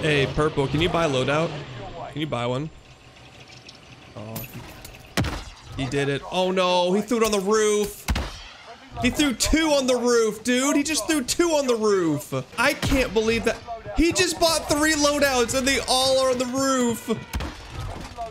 Hey, Purple, can you buy a loadout? Can you buy one? Oh, he, he did it. Oh no, he threw it on the roof. He threw two on the roof, dude. He just threw two on the roof. I can't believe that. He just bought three loadouts and they all are on the roof.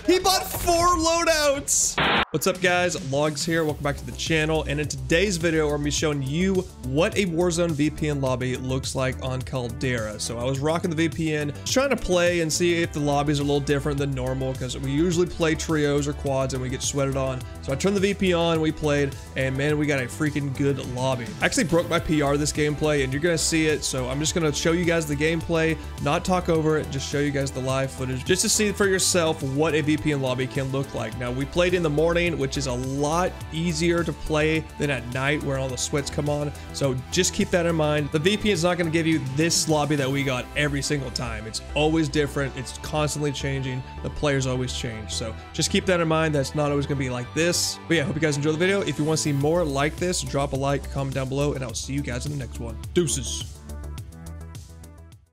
He bought four loadouts. What's up guys, Logz here, welcome back to the channel. And in today's video, I'm gonna be showing you what a Warzone VPN lobby looks like on Caldera. So I was rocking the VPN, trying to play and see if the lobbies are a little different than normal because we usually play trios or quads and we get sweated on. So I turned the VPN on, we played, and man, we got a freaking good lobby. I actually broke my PR this gameplay and you're gonna see it. So I'm just gonna show you guys the gameplay, not talk over it, just show you guys the live footage, just to see for yourself what a VPN lobby can look like. Now we played in the morning, which is a lot easier to play than at night where all the sweats come on. So just keep that in mind. The VPN is not going to give you this lobby that we got every single time. It's always different. It's constantly changing. The players always change. So just keep that in mind. That's not always going to be like this. But yeah, hope you guys enjoy the video. If you want to see more like this, drop a like, comment down below, and I'll see you guys in the next one. Deuces.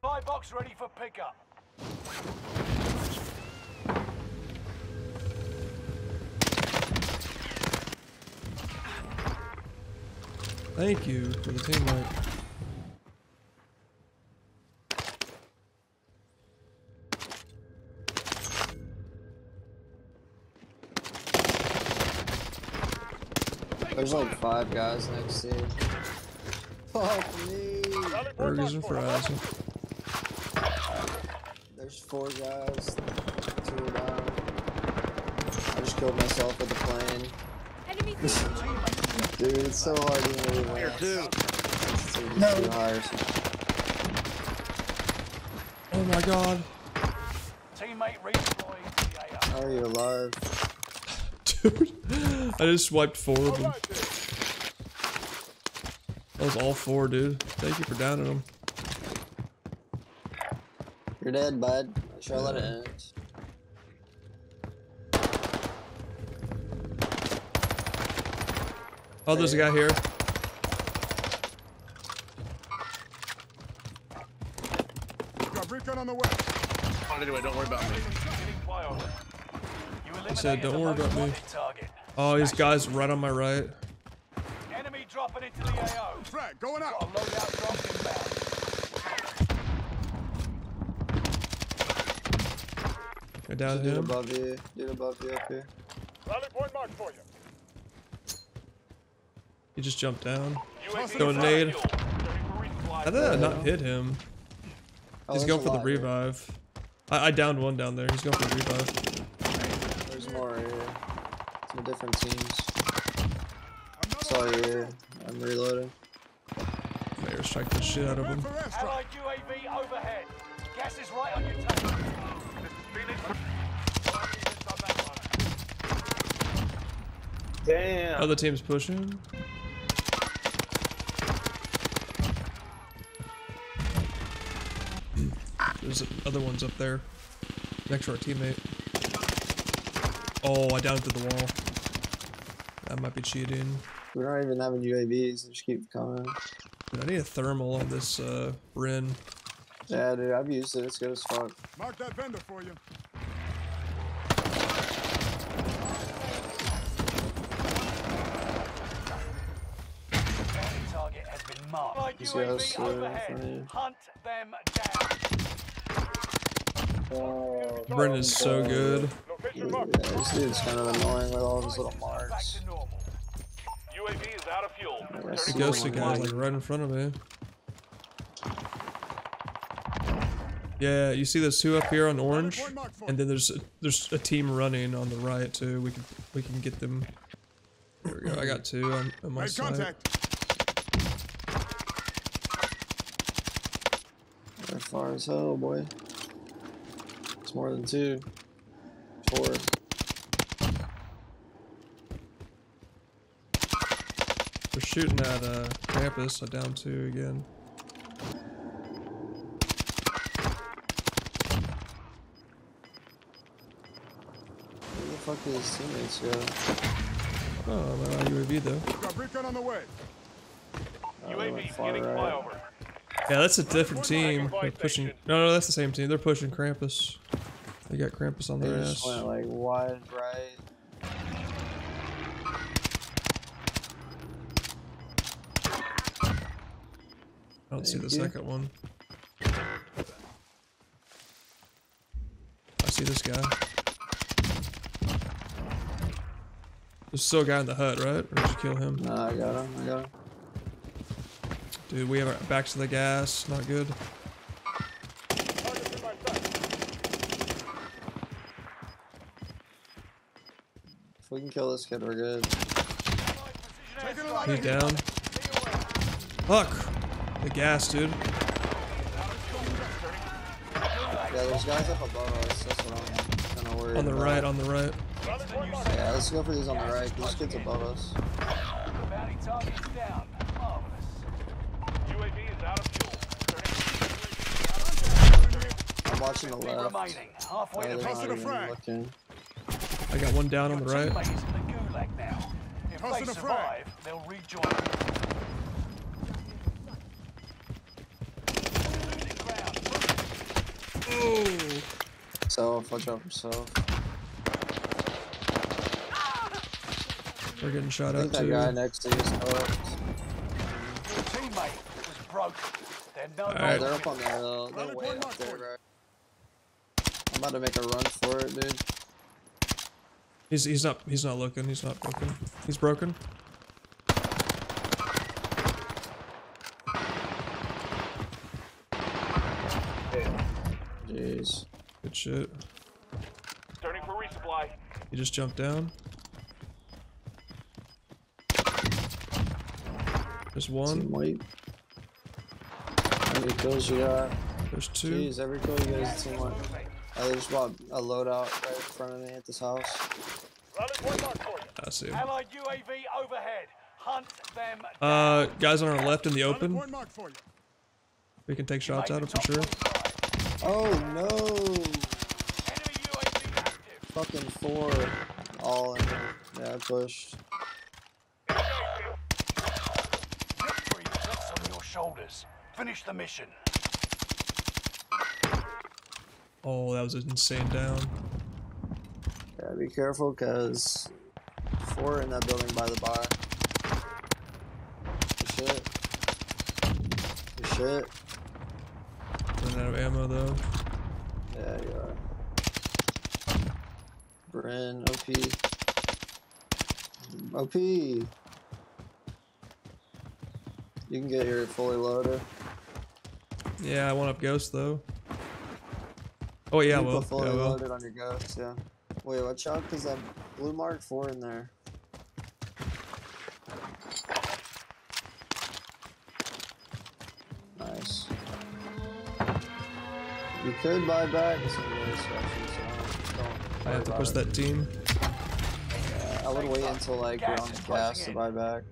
Buy box ready for pickup. Thank you for the team like. There's like five guys next to you. Fuck me. Burgers and fries. There's four guys. Two are down. I just killed myself with the plane. Enemy Dude, it's so hard to even win. two. No. Too high. Oh my god. Teammate redeploying to the AO. How are you alive? Dude, I just swiped four of them. That was all four, dude. Thank you for downing them. You're dead, bud. Should I let it end? Oh, there's a guy here. Got recon on the way. Anyway, don't worry about me. Getting flyover. You said, "Don't worry about me." Oh, these guys right on my right. Enemy dropping into the AO. Frag, going Got a out. loadout drop inbound. Down him. above you. Above you up here. Rally point marked for you. He just jumped down. UAV Throwing nade. fuel. Ready for resupply. How did I not hit him? Oh, He's there's going for the lot here. revive. I, I downed one down there. He's going for the revive. There's more here. Some different teams. Sorry here. I'm reloading. I airstrike the shit out of him. Allied UAV overhead. Gas is right on your tail. Damn. Other team's pushing. There's other ones up there. Next to our teammate. Oh, I downed through the wall. That might be cheating. We're not even having UAVs. They just keep coming. Dude, I need a thermal on this uh, Rin. Yeah, dude, I've used it. It's good as fuck. Mark that vendor for you. Target has been marked. Allied UAV overhead. front of you. Hunt them down. Rin is so good. Yeah, this dude's kind of annoying with all his little marks. UAV is out of fuel. The see ghosted one guy's like- right in front of me. Yeah, you see those two up here on orange, Point marked for and then there's a, there's a team running on the right too. We can we can get them. There we go. I got two on, on my side. contact. They're far as hell, boy. It's more than two. Four. They're shooting at uh, Krampus. I down two again. Where the fuck did his teammates go? Oh, I'm out UAV though. Got recon on the way. Oh, they went UAV far getting right. flyover. Yeah, that's a different team. They're pushing. No, no, that's the same team. They're pushing Krampus. They got Krampus on They their just ass. went like wide right. I don't see the you. second one. I see this guy. There's still a guy in the hut, right? Or did you kill him? Nah, I got him. I got him. Dude, we have our backs to the gas. Not good. Target's in my sight. If we can kill this kid, we're good. Taking a lot He's down. Fuck! The gas, dude. Yeah, there's guys up above us. That's what I'm kind of worried On the about. right, on the right. Rally point marked. Yeah, let's go for these on the right. This kid's above us. Bounty target's down. Marvelous. UAV is out of fuel. I'm watching the Be left. remaining. Halfway Oh, to they're Toss not it a even frag. looking. I got one down on the right. Teammates in the. If they survive, they'll rejoin. Oh! Self, watch out for self. We're getting shot at that guy too. next to you is hooked. Your teammate was broke. They're no Alright. Oh, they're up on the hill. They're way up there, right? I'm about to make a run for it, dude. He's he's not he's not looking. He's not broken. He's broken. Jeez. Good shit. Turning for resupply. He just jumped down. There's one. white. How many kills you got? There's two. Jeez, every kill you guys team white. I just bought a loadout right in front of me at this house. Rally point marked for you. I see him. Allied UAV overhead. Hunt them Uh, guys on our left in the open. point marked for you. We can take shots at him for sure. Oh no! Enemy UAV active. Fucking four. All in there. Yeah, I pushed. Victory rests on your shoulders. Finish the mission. Oh, that was an insane down. Yeah, be careful, cause four in that building by the bar. Good shit. Good shit. Running out of ammo though. Yeah, you are. Bryn, OP. OP! You can get your fully loaded. Yeah, I want up ghost though. Oh yeah, well, fully yeah, well. loaded on your ghost, yeah. Wait, watch out, cause that blue mark four in there. Nice. You could buy back. It's not really special, I have to push it. that team. Yeah, I would wait until like Gas on the closing gas to buy back.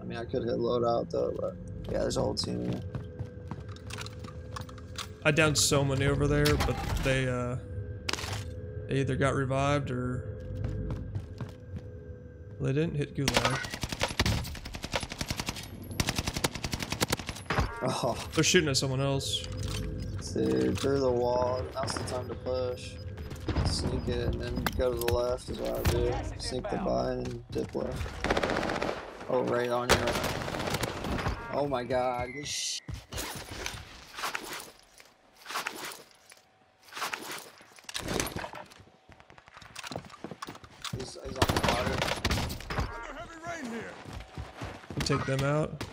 I mean, I could hit loadout though, but yeah, there's a whole team here. I downed so many over there, but they uh they either got revived or they didn't hit gulag. Oh, They're shooting at someone else. dude, through the wall. Now's the time to push. Sneak it and then go to the left is what I do. Sneak the buy and dip left. Oh, right on you. Right Oh my god. Good sh- He's, he's on the water. Under heavy rain here. We take them out.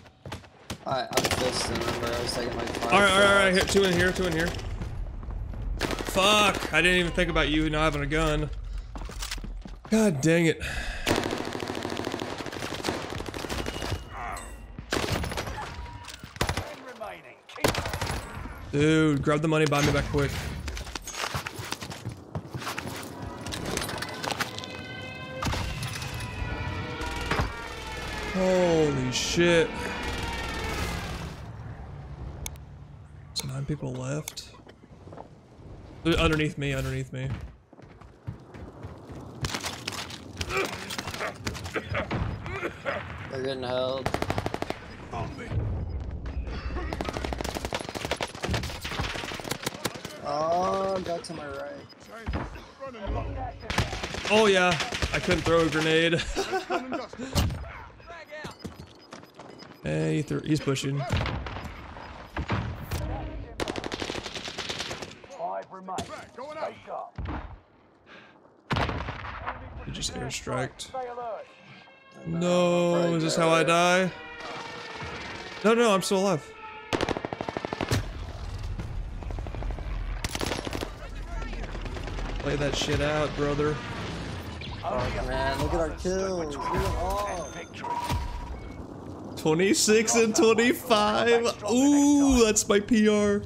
I, I'm fisting him. I was taking like five Alright, alright, alright, here, two in here, two in here. Fuck! I didn't even think about you not having a gun. God dang it. Ten remaining. Keep Dude, grab the money, buy me back quick. Holy shit. There's nine people left. Underneath me, underneath me. They're getting held. Oh, got to my right. Oh yeah, I couldn't throw a grenade. Hey, he he's pushing. He just airstriked. No, is this how I die? No, no, I'm still alive. Play that shit out, brother. Oh man, look at our kills. We went off. Victory. 26 and 25. Ooh, that's my PR.